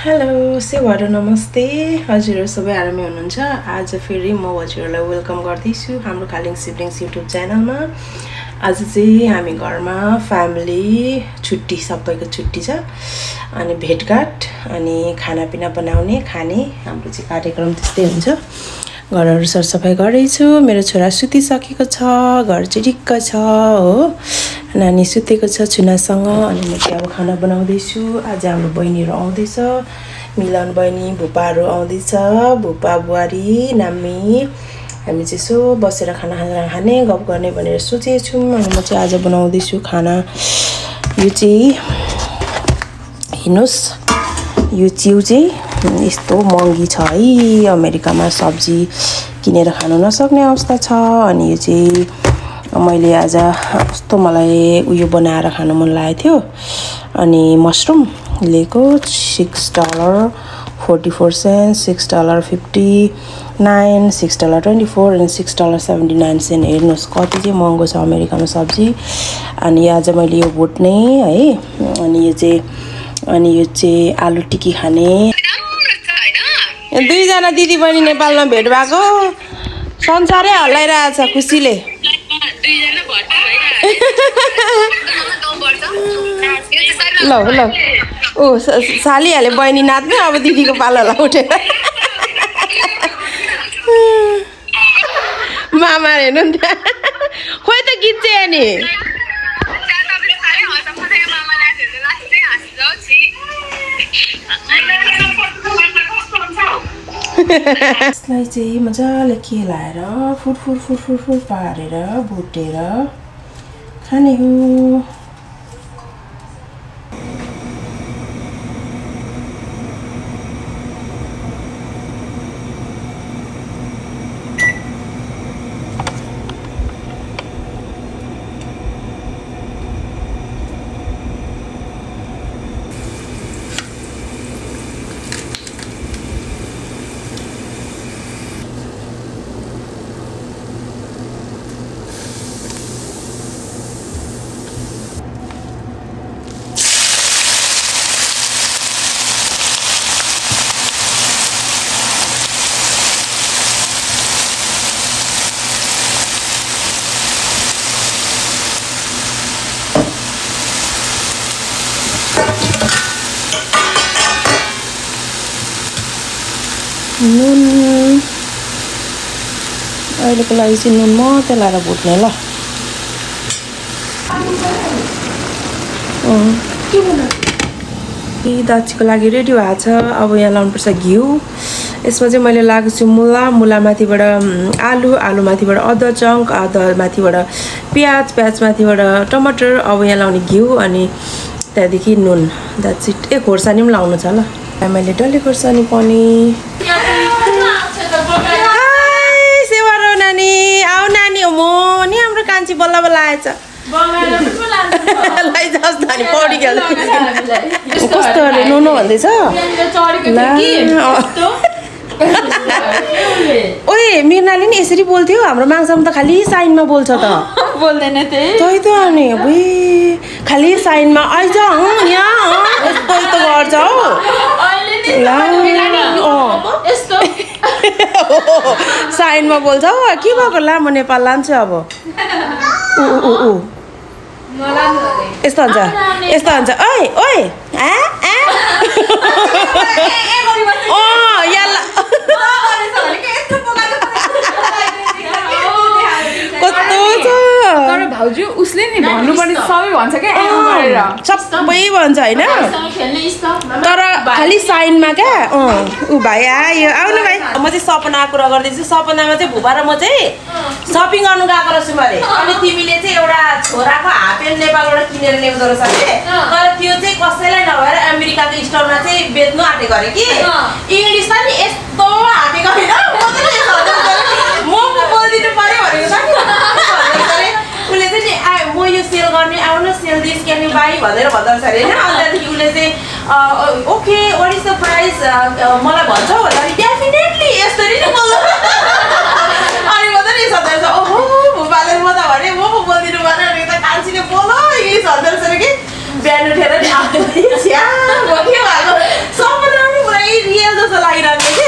Hello सेवाहरू नमस्ते हजुरहरू सबै आरामै हुनुहुन्छ? आज फेरि म हजुरहरूलाई वेलकम गर्दैछु हाम्रो कालिङ सिब्लिङ्स युट्युब च्यानलमा आज चाहिँ हामी घरमा फ्यामिली छुट्टी सबैको छुट्टी छ। अनि भेटघाट अनि खानापिना बनाउने खाने हाम्रो चाहिँ कार्यक्रम त्यस्तै हुन्छ। घरहरू सरसफाइ गरेछु मेरो छोरा सुतिसकेको छ घर चाहिँ ढिक्क छ हो। नानी सुतेको छ छुनासँग अनि म चाहिँ अब खाना बनाउँदैछु। आज हाम्रो बहिनीहरू आउँदैछ। मिलन बहिनी भुपाहरू आउँदैछ। भुपा बुहारी नामी हामी चाहिँ यसो बसेर खाना खाना खाने गफ गर्ने भनेर सोचेछौँ। अनि म चाहिँ आज बनाउँदैछु खाना। यो चाहिँ हेर्नुहोस् यो च्याउ चाहिँ यस्तो महँगी छ है। अमेरिकामा सब्जी किनेर खानु नसक्ने अवस्था छ। अनि यो चाहिँ मैले आज कस्तो मलाई उयो बनाएर खानु मन लागेको थियो। अनि मसरुम लिएको six dollar forty four cent six dollar fifty nine six dollar twenty four and six dollar seventy nine cent. हेर्नुहोस् कति चाहिँ महँगो छ अमेरिकामा सब्जी। अनि आज मैले यो भुट्ने है अनि यो चाहिँ अनि यो चाहिँ आलु टिकी खाने। दुईजना दिदी बहिनी नेपालमा भेट भएको। संसारै हल्लाइरहेछ खुसीले। ल ल. ऊ सालिहाल्यो बहिनी नाच्नु अब दिदीको पालोलाई उठेर। मामा हेर्नु नि खोइ त गीत चाहिँ नि यसलाई चाहिँ मजाले केलाएर फुट फुट फुट फुट फुट पारेर भुटेर खाने हो नुन। अहिलेको लागि चाहिँ नुन मात्रै लाएर भुट्ने ल। ए दाछीको लागि रेडी भएको छ। अब यहाँ लाउनुपर्छ घिउ। यसमा चाहिँ मैले लगाएको छु मुला। मुलामाथिबाट आलु। आलुमाथिबाट अदर चङ्क। अदर माथिबाट प्याज। प्याज माथिबाट टमाटर। अब यहाँ लाउने घिउ अनि त्यहाँदेखि नुन। द्याट्स इट ए खोर्सानी पनि लाउनु छ ल। मैले डल्ले खोर्सानी पनि। कान्छी बल्ल बल्ल आएछ। लैजाओस् नानी पौडी खेल्नु। कस्तो अरे नुनु भन्दैछ? ओए मिर्नाले नि यसरी बोल्थ्यो। हाम्रो माङसम्म त खालि साइनमा बोल्छ त। बोल्दैन त्यही। त्यही त अनि अबुई। खालि साइनमा आइज अँ यहाँ यस्तो यस्तो गर्छ हौ। ला। साइनमा बोल्छ हौ के भएको? ला म नेपाल लान्छु अब। ऊ ऊ ऊ यस्तो हुन्छ यस्तो हुन्छ। ओइ ओइ आ आ। अँ याला कस्तो छ? तर भाउजू उसले नि भन्नुपर्ने सबै भन्छ क्या सबै भन्छ होइन? तर खालि साइनमा क्या? अँ ऊ भाइ आयो। आउनु भाइ म चाहिँ सपनाको कुरा गर्दैछु। सपनामा चाहिँ भुपा र म चाहिँ सपिङ गर्नु गएको रहेछु मैले अनि तिमीले चाहिँ एउटा छोराको हाफ प्यान्ट नेपालबाट किनेर ल्याउँदो रहेछ कि तर त्यो चाहिँ कसैलाई नभएर अमेरिकाको स्टोरमा चाहिँ बेच्नु आँटेको अरे कि? इङ्ग्लिसमा नि यस्तो हाँटेको होइन। बोलिदिनु पऱ्यो भनेको उसले चाहिँ नि आ म यो सेल गर्ने आउनु sell this can you buy भनेर भन्दो रहेछ अरे होइन अनि त्यहाँदेखि उसले चाहिँ okay what is the price मलाई भन्छौ भन्दाखेरि डेफिनेटली यसरी नै बोल्नु अनि म त नि रहेछ ओहो भुपाले म त भने म पो बोलिदिनु पऱ्यो अनि त कान्छीले बोल इङ्ग्लिस भन्दो रहेछ अरे कि बिहान उठेर नि म के भएको? सपना कुल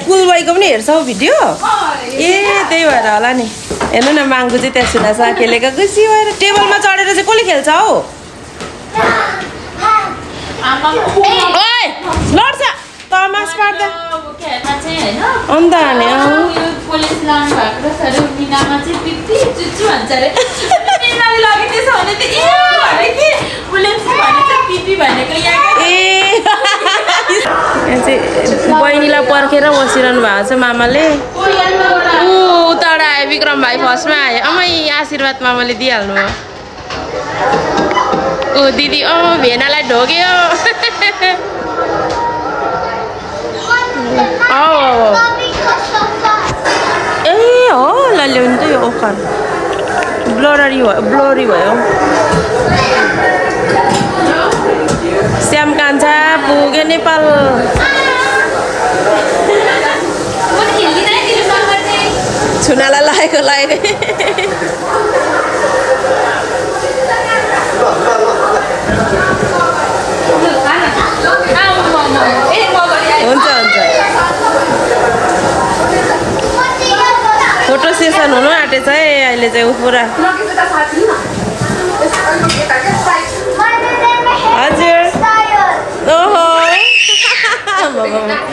बाईको पनि हेर्छौ भिडियो? ए त्यही भएर होला नि। हेर्नु न माङ्गु चाहिँ त्यहाँ सुनासा खेलेको खुसी भएर। टेबलमा चढेर चाहिँ कसले खेल्छ हौ? लड्छ। तमास पार्दा। अन्त हाने अँ पुलिस लानु भएको र सर मिनामा चाहिँ पिप्पी चुच्चु भन्छ अरे मिनाले लगेको छ भने त ए भने कि पुलिस भने चाहिँ पिपी भनेको यहाँ ए यहाँ चाहिँ बहिनीलाई पर्खेर बसिरहनु भएको छ मामाले। ऊ उताबाट आयो विक्रम भाइ फर्स्टमा आयो। अमै आशीर्वाद मामाले दिइहाल्नु भयो ऊ दिदी अँ भेनालाई ढोग्यो। ए हो ल ल्याउनु त यो ओखर। ब्लररी भयो ब्लोरी भयो। श्याम कान्छा पुग्यो नेपाल। छुनालाई लागेको लागेको हुन्छ हुन्छ। फोटो सेसन हुनु आँटेछ है अहिले चाहिँ ऊ पुरा। हजुर। ओहो।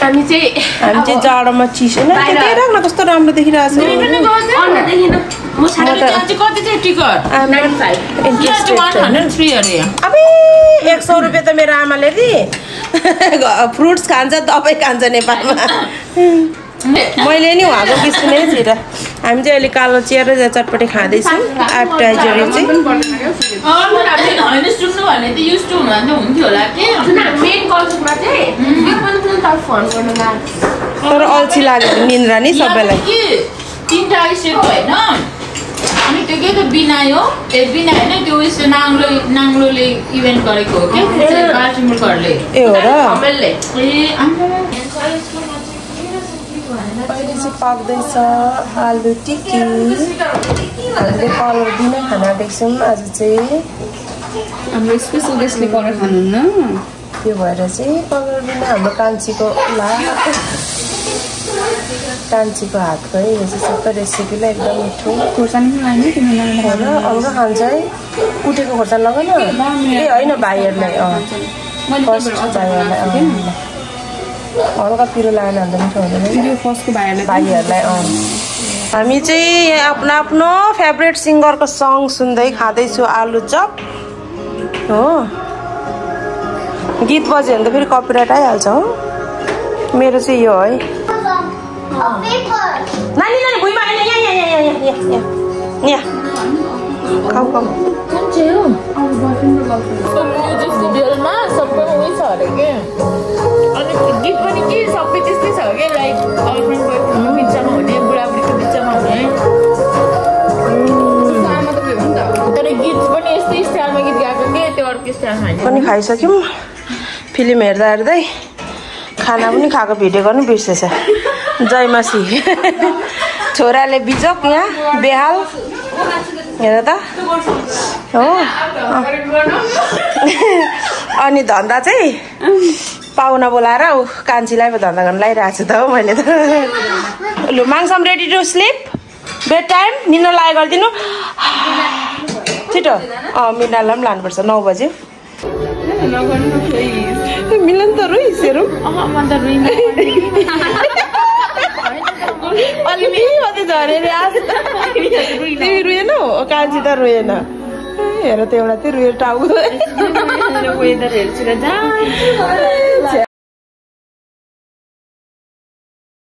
हामी चाहिँ हामी चाहिँ जाडोमा चिसो राख्न कस्तो राम्रो देखिरहेको छ अबे एक सौ रुपियाँ त मेरो आमाले नि फ्रुट्स खान्छ दबाई खान्छ नेपालमा मैले नि उहाँको बिस्कुनै छिर हामी चाहिँ अहिले कालो चियर र चटपटी खाँदैछौँ एप्टाइजर चाहिँ फोन तर अल्छी लाग्यो निन्द्रा नि सबैलाई। तिनवटा स्टेप होइन। अनि त्यो के त बिनायो ए बिना होइन त्यो उयसले नाङ्लो नाङ्लोले इभेन्ट गरेको हो क्या? बाल्टिमोरकोहरूले ए हो र। कमेलले ए आम्मा। अहिले चाहिँ पाक्दैछ आलु टिकी हामीले कलर बिना खाना देख्छौँ। आज चाहिँ हाम्रो स्पेसल गेस्टले कलर खानुहुन्न। त्यो भएर चाहिँ बिना हाम्रो कान्छीको ला। कान्छीको हातको है यो चाहिँ सबै रेसिपीलाई एकदम मिठो। खोर्सानी पनि लाने तिमीलाई होइन अङ्ग खान्छ है कुटेको खोर्सानी लग न ए होइन भाइहरूलाई अँ। फर्स्ट भाइहरूलाई हल्का पिरो लगाएन भने त मिठो हुँदैन। फर्स्टको भाइहरूलाई भाइहरूलाई अँ। हामी चाहिँ आफ्नो आफ्नो फेभरेट सिङ्गरको सङ सुन्दै खाँदैछु आलु चप। हो। गीत बज्यो भने त फेरि कपिराइट आइहाल्छ हो। मेरो चाहिँ यो है नानी नानी भुइँमा होइन यहाँ यहाँ यहाँ यहाँ यहाँ खाऊ खाऊ। जेलमा सबै उयो छ अरे के अनि गीत पनि के सबै त्यस्तै छ क्या लाइक गर्लफ्रेन्ड बोयफ्रेन्डको बिचमा हुने बुढाबुढीको बिचमा हुने आमा त भयो नि त तर गीत पनि यस्तै स्टाइलमा गीत गाएको के त्यो अर्कै स्टाइलमा होइन। पनि खाइसक्यौँ फिल्म हेर्दा हेर्दै खाना पनि खाएको भिडियो गर्नु बिर्सेछ। जयमासी छोराले बिजोक यहाँ बेहाल। हेर त। हो। अनि धन्दा चाहिँ पाहुना बोलाएर ऊ कान्छीलाई पो धन्दा गर्न लगाइरहेको छु त हो मैले त। लु माङसम ready to sleep bed time निन्द्रा लागे गरिदिनु छिटो। अँ मिनालाई पनि लानुपर्छ नौ बज्यो मिलन त रुइसहरू अलि मात्रै झरेर आज तिमी रुएनौ कान्छी त रुएन हेर त एउटा चाहिँ रुएर टाउ वेदर हेर्छु